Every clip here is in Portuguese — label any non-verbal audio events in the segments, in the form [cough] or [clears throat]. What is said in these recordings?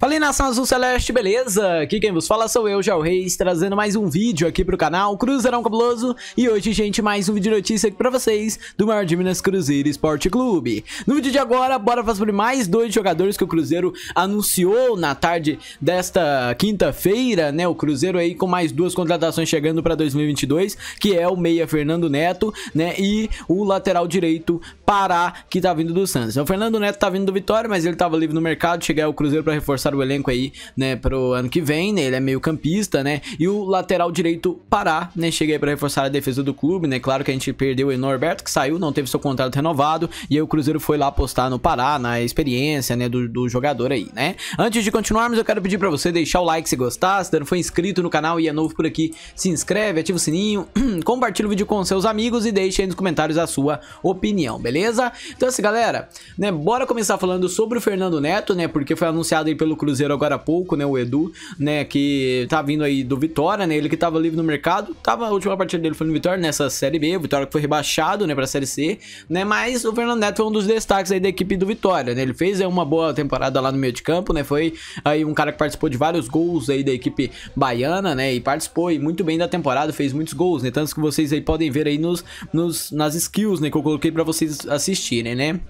Fala aí nação azul celeste, beleza? Aqui quem vos fala sou eu, Jal Reis, trazendo mais um vídeo aqui pro canal Cruzeirão Cabuloso E hoje, gente, mais um vídeo de notícia aqui pra vocês do maior de Minas Cruzeiro Esporte Clube No vídeo de agora, bora falar sobre mais dois jogadores que o Cruzeiro anunciou na tarde desta quinta-feira, né? O Cruzeiro aí com mais duas contratações chegando pra 2022 Que é o meia Fernando Neto, né? E o lateral direito Pará, que tá vindo do Santos O Fernando Neto tá vindo do Vitória, mas ele tava livre no mercado, chegar ao Cruzeiro pra reforçar o elenco aí, né, pro ano que vem, né? Ele é meio campista, né? E o lateral direito Pará, né? Chega aí pra reforçar a defesa do clube, né? Claro que a gente perdeu o Norberto, que saiu, não teve seu contrato renovado, e aí o Cruzeiro foi lá apostar no Pará, na experiência, né, do, do jogador aí, né? Antes de continuarmos, eu quero pedir pra você deixar o like se gostar, se não foi inscrito no canal e é novo por aqui, se inscreve, ativa o sininho, [clears throat] compartilha o vídeo com seus amigos e deixe aí nos comentários a sua opinião, beleza? Então assim, galera, né, bora começar falando sobre o Fernando Neto, né, porque foi anunciado aí pelo Cruzeiro agora há pouco, né? O Edu, né? Que tá vindo aí do Vitória, né? Ele que tava livre no mercado. Tava, a última partida dele foi no Vitória, nessa Série B. O Vitória que foi rebaixado, né? Pra Série C, né? Mas o Fernando Neto foi um dos destaques aí da equipe do Vitória, né? Ele fez aí, uma boa temporada lá no meio de campo, né? Foi aí um cara que participou de vários gols aí da equipe baiana, né? E participou aí muito bem da temporada, fez muitos gols, né? Tantos que vocês aí podem ver aí nos, nos nas skills, né? Que eu coloquei pra vocês assistirem, né?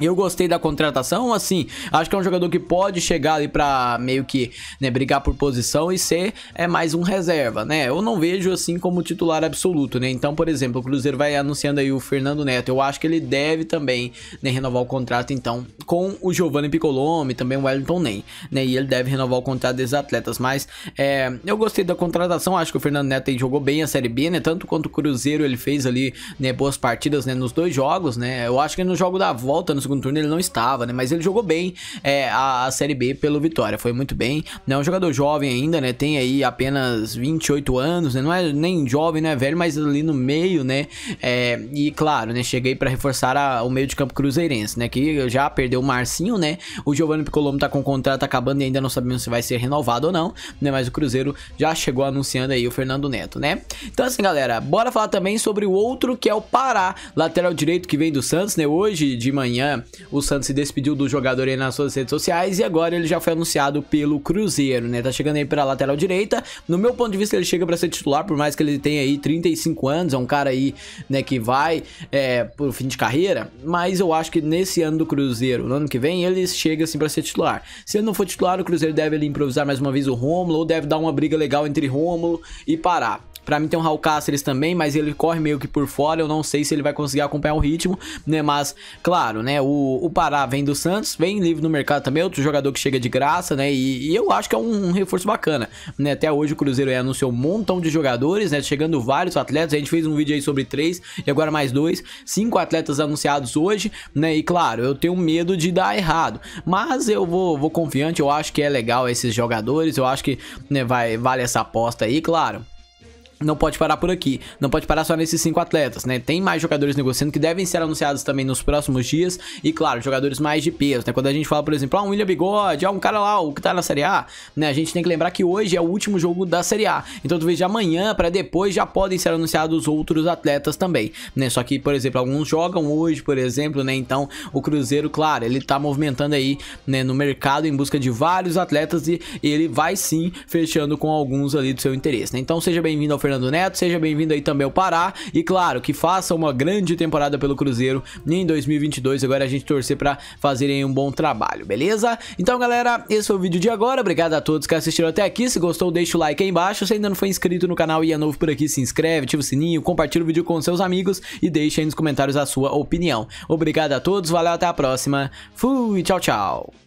Eu gostei da contratação, assim, acho que é um jogador que pode chegar ali pra meio que, né, brigar por posição e ser é mais um reserva, né? Eu não vejo assim como titular absoluto, né? Então, por exemplo, o Cruzeiro vai anunciando aí o Fernando Neto, eu acho que ele deve também, né, renovar o contrato então com o Giovanni Piccolomi, também o Wellington Ney, né? E ele deve renovar o contrato desses atletas, mas é, eu gostei da contratação, acho que o Fernando Neto aí jogou bem a Série B, né? Tanto quanto o Cruzeiro ele fez ali, né, boas partidas, né, nos dois jogos, né? Eu acho que no jogo da volta, no segundo turno ele não estava, né? Mas ele jogou bem é, a, a, Série B pelo Vitória, foi muito bem. Né? É um jogador jovem ainda, né? Tem aí apenas 28 anos, né? Não é nem jovem, não é velho, mas ali no meio, né? É, e claro, né? Cheguei para reforçar a, o meio de campo cruzeirense, né? Que já perdeu o Marcinho, né? O Giovanni Piccolomo tá com o contrato acabando e ainda não sabemos se vai ser renovado ou não, né? Mas o Cruzeiro já chegou anunciando aí o Fernando Neto, né? Então assim, galera, bora falar também sobre o outro que é o Pará, lateral direito que vem do Santos, né? Hoje de manhã o Santos se despediu do jogador aí nas suas redes sociais e agora ele já foi anunciado pelo Cruzeiro, né? Tá chegando aí pra lateral direita. No meu ponto de vista, ele chega para ser titular, por mais que ele tenha aí 35 anos, é um cara aí, né, que vai é, pro fim de carreira, mas eu acho que nesse ano do Cruzeiro, no ano que vem, ele chega assim para ser titular. Se ele não for titular, o Cruzeiro deve ele improvisar mais uma vez o Rômulo, ou deve dar uma briga legal entre Rômulo e Pará. Pra mim tem um Raul Cáceres também, mas ele corre meio que por fora. Eu não sei se ele vai conseguir acompanhar o ritmo, né? Mas, claro, né? O, o Pará vem do Santos, vem livre no mercado também. Outro jogador que chega de graça, né? E, e eu acho que é um, um, reforço bacana, né? Até hoje o Cruzeiro anunciou um montão de jogadores, né? Chegando vários atletas. A gente fez um vídeo aí sobre três e agora mais dois. Cinco atletas anunciados hoje, né? E claro, eu tenho medo de dar errado. Mas eu vou, vou confiante, eu acho que é legal esses jogadores. Eu acho que né, vai, vale essa aposta aí, claro não pode parar por aqui, não pode parar só nesses cinco atletas, né? Tem mais jogadores negociando que devem ser anunciados também nos próximos dias e, claro, jogadores mais de peso, né? Quando a gente fala, por exemplo, ah, um William Bigode, ah, um cara lá, o que tá na Série A, né? A gente tem que lembrar que hoje é o último jogo da Série A, então talvez de amanhã para depois já podem ser anunciados outros atletas também, né? Só que, por exemplo, alguns jogam hoje, por exemplo, né? Então o Cruzeiro, claro, ele tá movimentando aí, né, no mercado em busca de vários atletas e ele vai sim fechando com alguns ali do seu interesse, né? Então seja bem-vindo ao Fernando Neto, seja bem-vindo aí também ao Pará. E claro, que faça uma grande temporada pelo Cruzeiro em 2022, agora a gente torcer para fazerem um bom trabalho, beleza? Então galera, esse foi o vídeo de agora, obrigado a todos que assistiram até aqui, se gostou deixa o like aí embaixo, se ainda não foi inscrito no canal e é novo por aqui, se inscreve, ativa o sininho, compartilha o vídeo com seus amigos e deixa aí nos comentários a sua opinião. Obrigado a todos, valeu, até a próxima, fui, tchau, tchau!